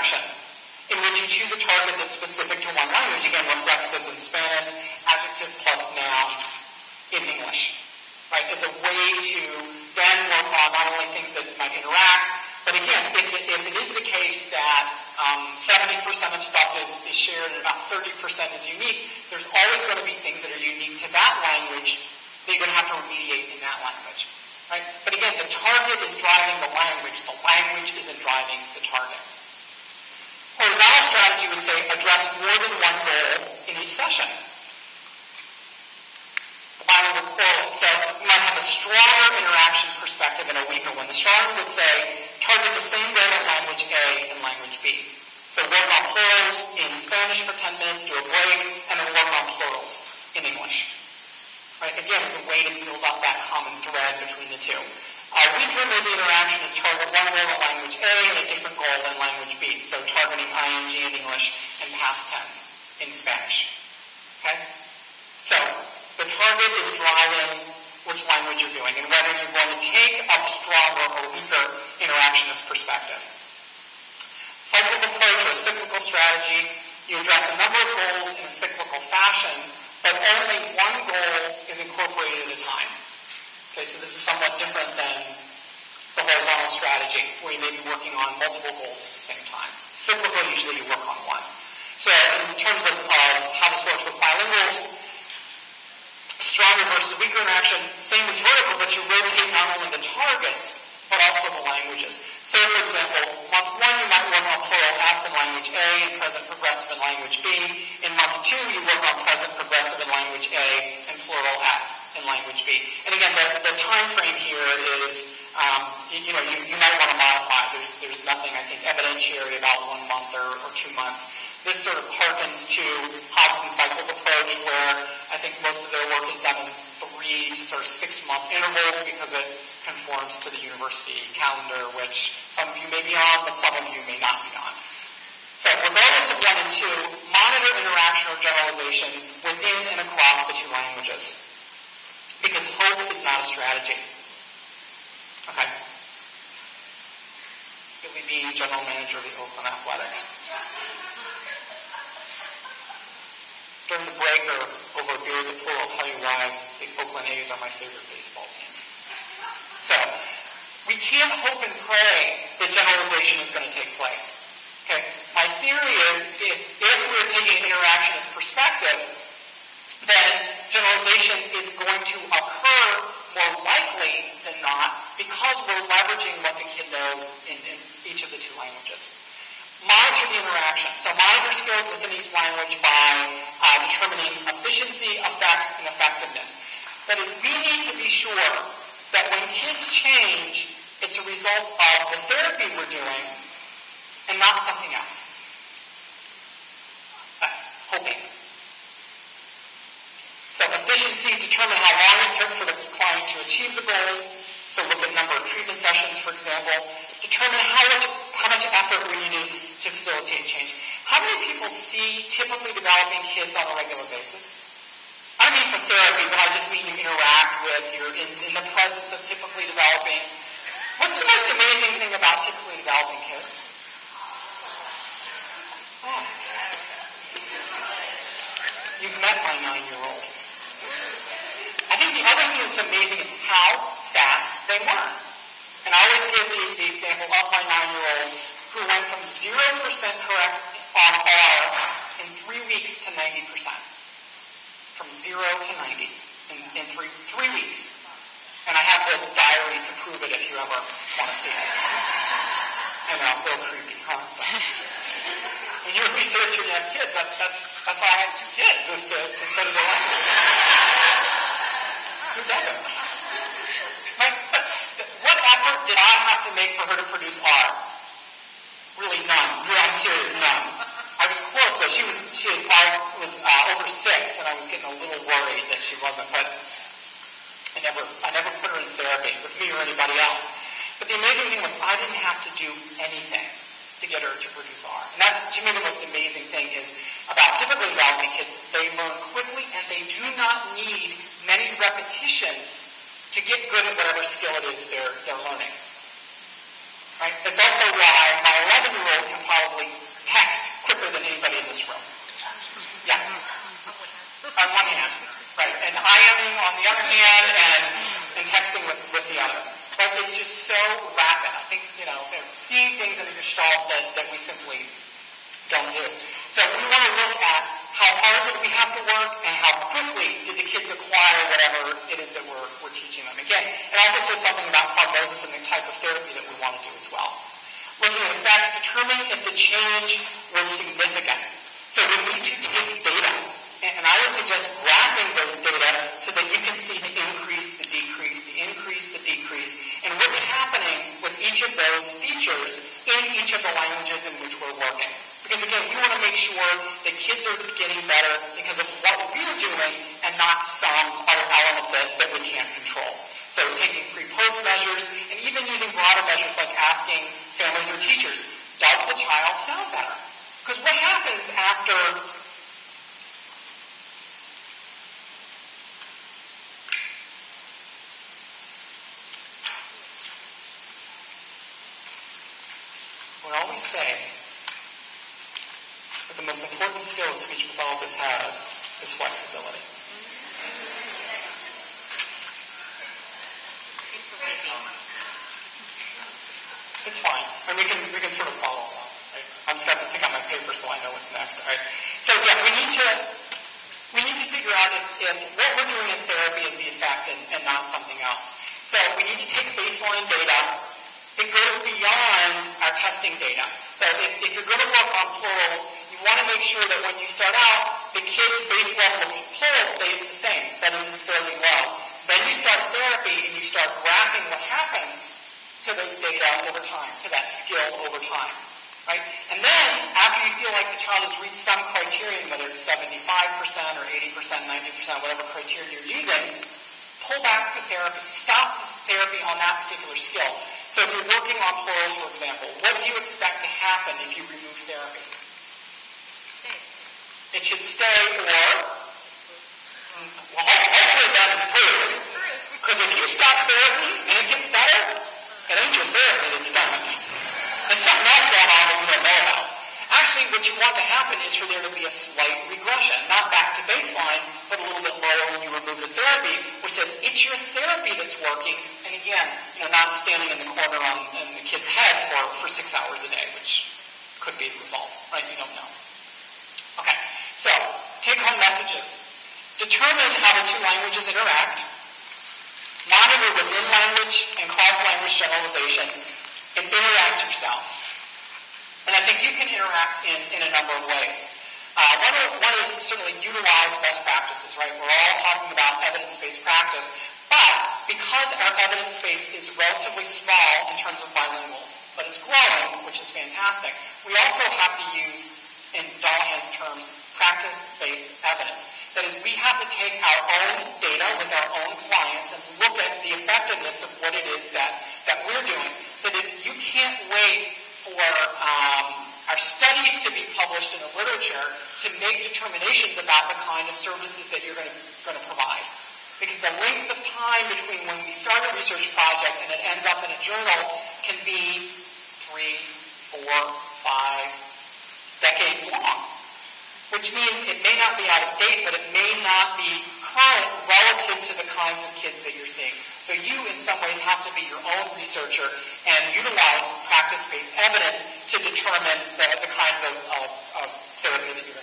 interaction in which you choose a target that's specific to one language. Again, reflexives in Spanish, adjective plus noun in English. Right? As a way to then work on not only things that might interact, but again, if if it is the case that um, 70% of stuff is, is shared and about 30% is unique, there's always going to be things that are unique to that language that you're going to have to remediate in that language. Right? But again, the target is driving the language. The language isn't driving the target. Strategy would say address more than one goal in each session. Bible would correlate. So you might have a stronger interaction perspective and a weaker one. The stronger would say target the same goal in language A and language B. So work on plurals in Spanish for 10 minutes, do a break, and then work on plurals in English. Right? Again, it's a way to build up that common thread between the two. Uh, maybe interaction is target one goal in language A and a different goal in language B. So targeting ing in English and past tense in Spanish. Okay? So the target is driving which language you're doing and whether you're going to take a stronger or weaker interactionist perspective. Cycles approach or cyclical strategy, you address a number of goals in a cyclical fashion but only one goal is incorporated at a time. Okay, so this is somewhat different than the horizontal strategy, where you may be working on multiple goals at the same time. Cyclical, usually you work on one. So in terms of uh, how this works with bilinguals, stronger versus weaker interaction, same as vertical, but you rotate not only the targets, but also the languages. So, for example, month one, you might work on plural S in language A and present progressive in language B. In month two, you work on present progressive in language A and plural S in language B. And again, the, the time frame here is, um, you, you, know, you, you might want to modify. There's, there's nothing, I think, evidentiary about one month or, or two months. This sort of harkens to Hodson Cycles approach, where I think most of their work is done in three to sort of six month intervals because it conforms to the university calendar, which some of you may be on, but some of you may not be on. So regardless of one and two, monitor interaction or generalization within and across the two languages. Because hope is not a strategy. Okay? Billy Beane, General Manager of the Oakland Athletics. During the break or over a beer at the pool, I'll tell you why the Oakland A's are my favorite baseball team. So, we can't hope and pray that generalization is going to take place. Okay? My theory is if, if we're taking interactionist perspective, then generalization is going to occur more likely than not because we're leveraging what the kid knows in each of the two languages. Monitor the interaction. So monitor skills within each language by uh, determining efficiency, effects, and effectiveness. That is, we need to be sure that when kids change, it's a result of the therapy we're doing and not something else. Uh, hoping. So efficiency, determine how long it took for the client to achieve the goals. So look at number of treatment sessions, for example. Determine how much, how much effort we needed to facilitate change. How many people see typically developing kids on a regular basis? I mean for therapy, but I just mean you interact with, you're in, in the presence of typically developing. What's the most amazing thing about typically developing kids? Oh. You've met my nine-year-old. I think the other thing that's amazing is how fast they learn. And I always give the, the example of my nine-year-old who went from 0% correct on R in three weeks to 90% from zero to 90 in, in three, three weeks. And I have the diary to prove it if you ever want to see it. I know, a little creepy, huh? When you're researching you have kids, that's, that's, that's why I have two kids, is to, to study the language. Who doesn't? My, what effort did I have to make for her to produce R? Really none. Yeah, I'm serious, none. I was close though. She was she had, I was uh, over six, and I was getting a little worried that she wasn't. But I never I never put her in therapy with me or anybody else. But the amazing thing was I didn't have to do anything to get her to produce R. And that's to me the most amazing thing is about typically developing kids. They learn quickly and they do not need many repetitions to get good at whatever skill it is they're they're learning. It's also why my 11 year old can probably text quicker than anybody in this room. Yeah. On one hand. Right. And IMing on the other hand and, and texting with, with the other. But it's just so rapid. I think, you know, seeing things in the gestalt that, that we simply don't do. So we want to look at how hard did we have to work and how quickly did the kids acquire whatever it is that we're, we're teaching them. Again, it also says something about prognosis and the type of therapy that we want to do as well. Looking determining if the change was significant. So we need to take data and I would suggest graphing those data so that you can see the increase, the decrease, the increase, the decrease, and what's happening with each of those features in each of the languages in which we're working. Because again, we want to make sure that kids are getting better because of what we're doing and not some other element that, that we can't control. So taking pre-post measures and even using broader measures like asking families or teachers, does the child sound better? Because what happens after we always say that the most important skill a speech pathologist has is flexibility. Fine. And we can we can sort of follow along. Right? I'm just going to pick up my paper so I know what's next. All right. So yeah, we need to we need to figure out if, if what we're doing in therapy is the effect and, and not something else. So we need to take baseline data it goes beyond our testing data. So if, if you're going to work on plurals, you want to make sure that when you start out, the kid's base level of plural stays the same, that is fairly low. Then you start therapy and you start graphing what happens to those data over time, to that skill over time. Right? And then, after you feel like the child has reached some criterion, whether it's 75% or 80%, 90%, whatever criteria you're using, pull back the therapy. Stop the therapy on that particular skill. So if you're working on plurals, for example, what do you expect to happen if you remove therapy? Stay. It should stay or, hmm, well, hopefully that improve. Because if you stop therapy and it gets better, it ain't your therapy that's done. There's something else going on that we don't know about. Actually, what you want to happen is for there to be a slight regression, not back to baseline, but a little bit lower when you remove the therapy, which says it's your therapy that's working, and again, you know, not standing in the corner on in the kid's head for, for six hours a day, which could be the result, right? You don't know. Okay, so take home messages. Determine how the two languages interact. Monitor within language and cross language generalization, and interact yourself. And I think you can interact in, in a number of ways. Uh, one, of, one is certainly utilize best practices, right? We're all talking about evidence-based practice, but because our evidence base is relatively small in terms of bilinguals, but is growing, which is fantastic, we also have to use, in Dollaghan's terms, practice-based evidence. That is, we have to take our own data with our own clients and look at the effectiveness of what it is that, that we're doing. That is, you can't wait for um, our studies to be published in the literature to make determinations about the kind of services that you're going to provide. Because the length of time between when we start a research project and it ends up in a journal can be three, four, five Decade long, which means it may not be out of date, but it may not be current relative to the kinds of kids that you're seeing. So you, in some ways, have to be your own researcher and utilize practice-based evidence to determine the, the kinds of, of, of therapy that you're